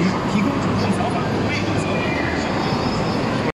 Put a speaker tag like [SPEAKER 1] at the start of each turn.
[SPEAKER 1] Lucy.